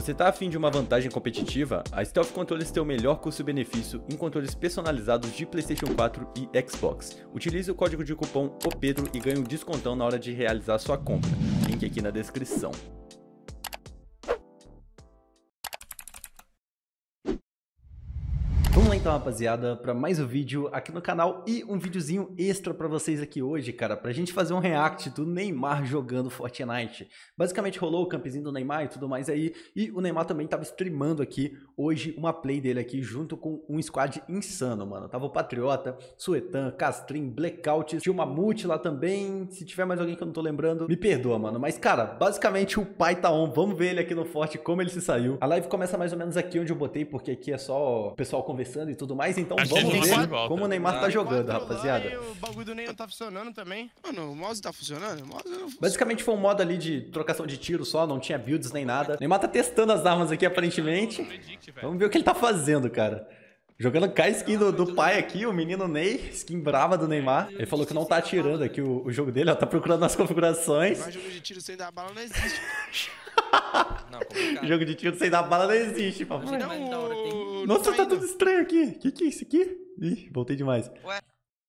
Você tá afim de uma vantagem competitiva? A Stealth Controles tem o melhor custo-benefício em controles personalizados de PlayStation 4 e Xbox. Utilize o código de cupom OPEDRO e ganhe um descontão na hora de realizar sua compra. Link aqui na descrição. Lá então, rapaziada, para mais um vídeo aqui no canal e um videozinho extra para vocês aqui hoje, cara, pra gente fazer um react do Neymar jogando Fortnite. Basicamente rolou o campzinho do Neymar e tudo mais aí, e o Neymar também tava streamando aqui hoje uma play dele aqui junto com um squad insano, mano. Tava o Patriota, Suetan, Castrin, Blackout, tinha o Mamute lá também, se tiver mais alguém que eu não tô lembrando, me perdoa, mano. Mas, cara, basicamente o pai tá on, vamos ver ele aqui no Forte, como ele se saiu. A live começa mais ou menos aqui onde eu botei, porque aqui é só o pessoal conversando conversando e tudo mais, então Acho vamos ver volta. como o Neymar tá jogando, rapaziada. Lá, o bagulho do Ney não tá funcionando também. Mano, o mouse tá funcionando? O mouse não funciona. Basicamente foi um modo ali de trocação de tiro só, não tinha builds nem nada. Neymar tá testando as armas aqui aparentemente. Vamos ver o que ele tá fazendo, cara. Jogando com a skin do, do pai aqui, o menino Ney, skin brava do Neymar. Ele falou que não tá atirando aqui o, o jogo dele, ó, tá procurando as configurações. Mas jogo de tiro sem dar bala não existe. Não, complicado. Jogo de tiro sem dar bala não existe, papai. Não. Nossa, tá tá tudo estranho aqui. Que que é isso aqui? Ih, voltei demais. Ué?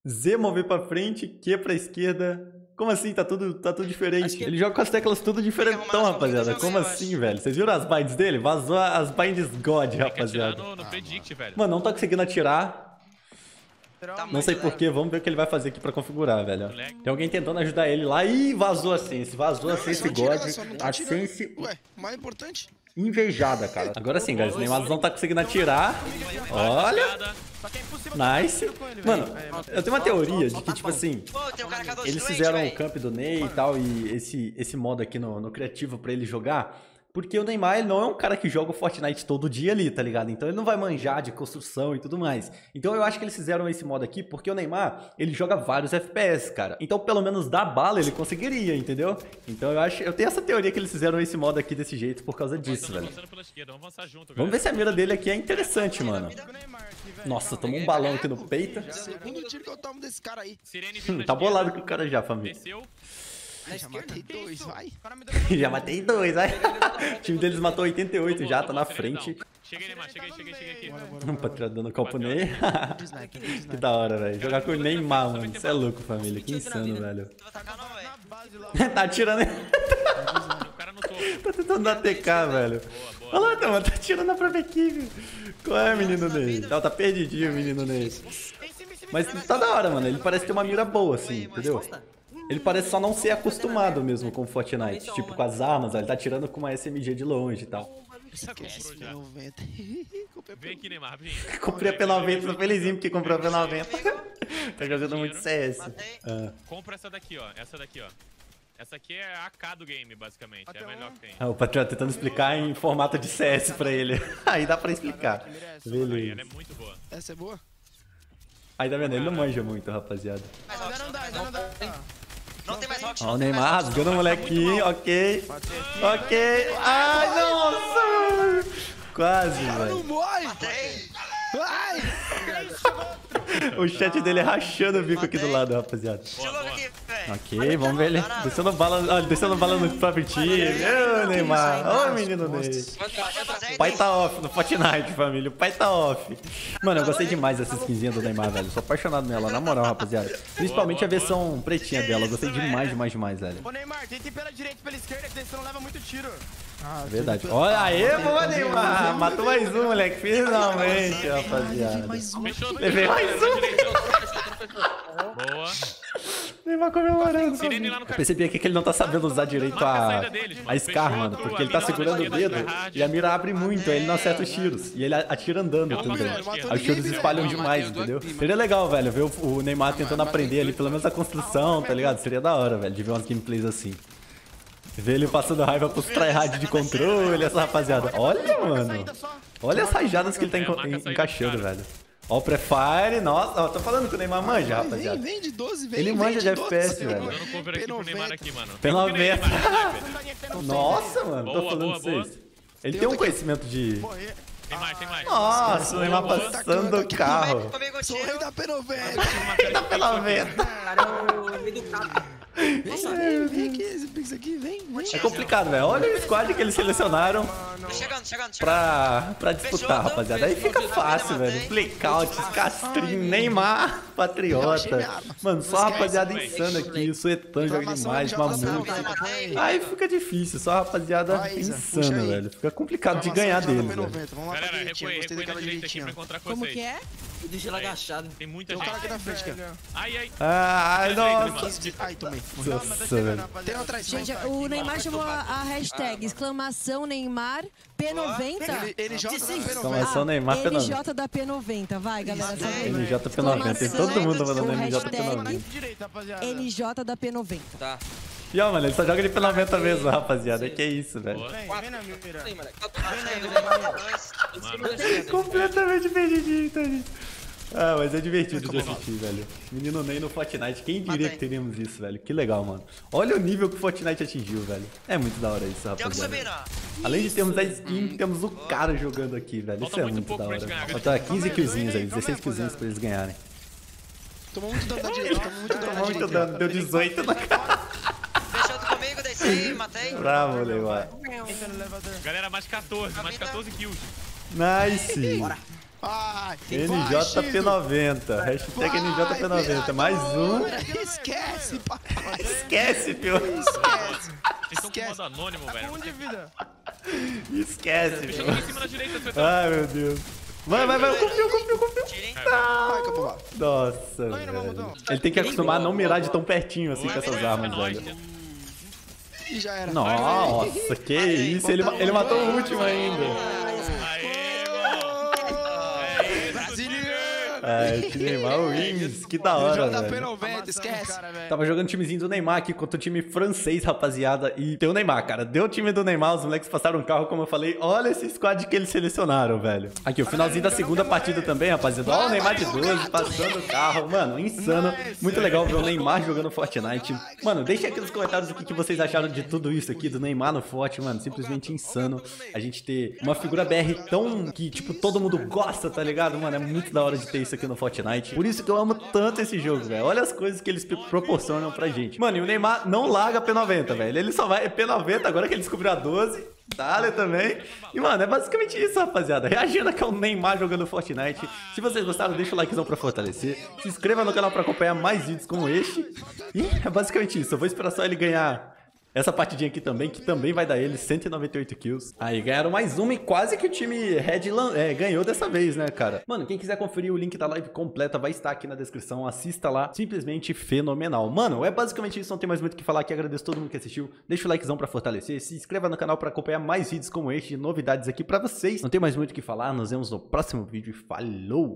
Z mover pra frente, Q pra esquerda. Como assim? Tá tudo, tá tudo diferente. Que- Ele joga com as teclas tudo diferentão, rapaziada. Como assim, acho. velho? Vocês viram as binds dele? Vazou as binds God, Tem que atirar rapaziada. no, no Predict, velho. Mano, não tá conseguindo atirar. Tá Não muito sei porquê. Vamos ver o que ele vai fazer aqui pra configurar, velho. Tem alguém tentando ajudar ele lá. Ih, vazou a Sense. Vazou a Não, é Sense God. não tá A. Sense Ué, o mais importante. invejada, cara. Agora sim, guys. O Neymar não tá conseguindo atirar. Olha. Nada. Só que é impossível Nice. Mano, É, eu tenho uma teoria de que, tipo assim, a dois eles fizeram o camp do Ney e tal, e esse, esse modo aqui no, no criativo pra ele jogar. Porque o Neymar ele não é um cara que joga o Fortnite todo dia ali, tá ligado? Então ele não vai manjar de construção e tudo mais. Então eu acho que eles fizeram esse modo aqui porque o Neymar, ele joga vários FPS, cara. Então pelo menos dar bala ele conseguiria, entendeu? Então eu acho, eu tenho essa teoria que eles fizeram esse modo aqui desse jeito por causa disso, velho. avançando pela esquerda. Vamos junto, Vamos ver se a mira dele aqui é interessante, mano. Velho. Nossa, tomou um balão aqui no peito. Segundo tiro que eu tomo desse cara aí. Na Tá bolado com o cara já, família. Desceu. Já matei dois, vai. Já matei dois, vai. O time deles matou 88 já, tá na frente. Chega aí, Neymar. Chega aí, chega aqui. Um patriota dando copo Ney. Que da hora, velho. Jogar com o Neymar, mano. Você é louco, família. Que insano, velho. Não, tá atirando. Tá tentando dar TK, velho. Boa, boa. Olha lá, tá, mano, tá atirando na própria equipe. Qual é, menino Ney? Tá, tá perdidinho, menino Ney. Mas tá da hora, mano. Ele parece ter uma mira boa, assim, entendeu? Ele parece só não ser acostumado mesmo com Fortnite. Tipo, com as armas, ele tá atirando com uma SMG de longe e tal. Esquece, já. 90. Comprei Vem aqui, Neymar. Vem. Comprei a P90, tô felizinho porque comprei a P90. tá jogando muito CS. Ah. Compra essa daqui, ó. Essa daqui, ó. Essa aqui é a AK do game, basicamente. É a melhor que tem. Ah, o Patriota tentando explicar em formato de CS pra ele. Aí dá pra explicar. Aí, Beleza. ela é muito boa. Essa é boa? Aí tá vendo? Ele não manja muito, rapaziada. Ainda não dá, ainda não dá. Não tem mais rock. Ó, o não tem Neymar rasgando o molequinho, ok. Ok. Ai, nossa! Quase, Não velho. morre! Matei. Ai! O chat dele é rachando o bico aqui do lado, rapaziada. Aqui, velho. Ok, vamos ver ele descendo bala, ó, descendo bala no próprio time. Ô, Neymar. Ô, menino Ney. Fazer O pai tá off no Fortnite, família. O pai tá off. Mano, eu gostei demais dessa skinzinha do Neymar, velho. Sou apaixonado nela, na moral, rapaziada. Principalmente a versão pretinha dela. Eu gostei demais, demais, demais, velho. Ô Neymar, tenta ir pela direita e pela esquerda, que você não leva muito tiro. Ah, Verdade. Olha aí, boa, Neymar. Matou mais um, moleque. Finalmente, rapaziada. um. Levei mais um. Boa. Neymar comemorando. Sirene lá no Eu percebi aqui que ele não tá sabendo usar direito a, a Scar, mano. Porque ele tá segurando o dedo e a mira abre muito, aí ele não acerta os tiros. E ele atira andando também. Aí os tiros espalham demais, entendeu? Seria legal, velho, ver o Neymar tentando aprender ali, pelo menos a construção, tá ligado? Seria da hora, velho, de ver umas gameplays assim. Ver ele passando raiva pros tryhard de controle, essa rapaziada. Olha, mano. Olha as rajadas que ele tá É, encaixando, velho. Ó o prefire, nossa, ó, tô falando que o Neymar manja, Vem, rapaziada. vem de 12, vem. Ele vem manja de 12. FPS, velho. Dando cover aqui pro Neymar aqui, mano. Meta. Neymar. Nossa, mano, tô Boa, falando boa, pra boa. vocês. Ele tem um conhecimento de. Morrer. Tem mais, tem mais. Nossa, o Neymar passando boa. o carro. Tomei Sou rei da P90. Tá pela venda. Cara, eu educado. Nossa, vem, vem aqui, esse pix aqui, vem, vem. É complicado, velho. Olha o squad que eles selecionaram Tô chegando, chegando, chegando. pra, pra disputar, rapaziada. Aí fica fácil, velho. Blackouts, Castrinho, Neymar, Patriota. Mano, só rapaziada insana aqui. O Suetan joga demais, Mamute. Aí fica difícil, só rapaziada insana, velho. Fica complicado de ganhar de deles, velho. P90, Vamos lá pra direitinha, gostei daquela direitinha. Como que é? Eu deixei ele agachado. Tem muita Tem um cara gente. aqui na frente, cara. Ai, ai. Ai, nossa. Ai, tomei. Nossa, velho. Tem atrás, Gente, o Neymar chamou a, hashtag exclamação Neymar P90. Ele, joga na P90. Exclamação Neymar P90. LJ da P90, vai galera. NJP90. Tem todo mundo falando O NJP90. hashtag Direita, rapaziada. LJ da P90. Tá. E ó, mano, ele só joga de P90 mesmo, rapaziada. Que isso, velho. Completamente perdidinho, tá, gente? Ah, mas é divertido de assistir, velho. Menino Ney no Fortnite, quem diria Matei. que teríamos isso, velho? Que legal, mano. Olha o nível que o Fortnite atingiu, velho. É muito da hora isso, rapaziada. Além de termos a skin, temos o cara jogando aqui, velho. Isso é muito da hora. Falta 15 Calma aí, killzinhos aí, calma aí, 16 killzinhos pra eles ganharem. Tomou muito dano da direita, tomou muito dano Tomou muito dano, deu 18 na cara. Fechou comigo, desci, matei. Bravo, elevador. Galera, mais 14, mais 14 kills. Nice. Ai, NJP90. Hashtag NJP90. Mais um. Esquece, papai. Esquece, pio. Esquece. Vocês estão com Esquece. modo anônimo, velho. Um de vida. Esquece, pio. Suetão. Ai, meu Deus. Vai, vai, vai. Confio, confio, confio. Vai, Capobar. Nossa, velho. Ele tem que acostumar a não mirar de tão pertinho assim com essas armas, velho. E já era. Nossa, que isso. Ele, ele matou o último ainda. Brasília. Ai, que Neymar Wings. Que da hora, velho. JP90, esquece. Tava jogando o timezinho do Neymar aqui contra o time francês, rapaziada. E tem o Neymar, cara. Deu o time do Neymar, os moleques passaram um carro, como eu falei. Olha esse squad que eles selecionaram, velho. Aqui, o finalzinho da segunda partida também, rapaziada. Olha o Neymar de 12 passando o carro. Mano, insano. Muito legal ver o Neymar jogando Fortnite. Mano, deixa aqui nos comentários o que que vocês acharam de tudo isso aqui, do Neymar no Forte, mano. Simplesmente insano. A gente ter uma figura BR tão que, tipo, todo mundo gosta, tá ligado? Mano, é muito da hora de ter isso aqui no Fortnite. Por isso que eu amo tanto esse jogo, velho. Olha as coisas que eles proporcionam pra gente. Mano, e o Neymar não larga P90, velho. Ele só vai P90 agora que ele descobriu a 12. Dale também. E, mano, é basicamente isso, rapaziada. Reagindo aqui ao Neymar jogando Fortnite. Se vocês gostaram, deixa o likezão pra fortalecer. Se inscreva no canal pra acompanhar mais vídeos como este. E é basicamente isso. Eu vou esperar só ele ganhar essa partidinha aqui também, que também vai dar ele 198 kills. Aí, ganharam mais uma e quase que o time Red é, ganhou dessa vez, né, cara? Mano, quem quiser conferir o link da live completa vai estar aqui na descrição. Assista lá. Simplesmente fenomenal. Mano, é basicamente isso. Não tem mais muito o que falar aqui. Agradeço todo mundo que assistiu. Deixa o likezão pra fortalecer. Se inscreva no canal pra acompanhar mais vídeos como este. Novidades aqui pra vocês. Não tem mais muito o que falar. Nos vemos no próximo vídeo. Falou!